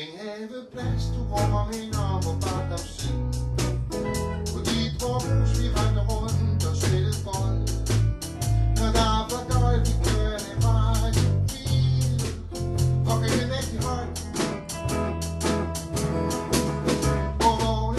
En haveplads, du rummer min arm og bakker op sind. På dit vorhus, vi rendte rundt og spillede bold. Når der var gøjl, vi kørte meget i bil. Og kan det væk i højt. På gade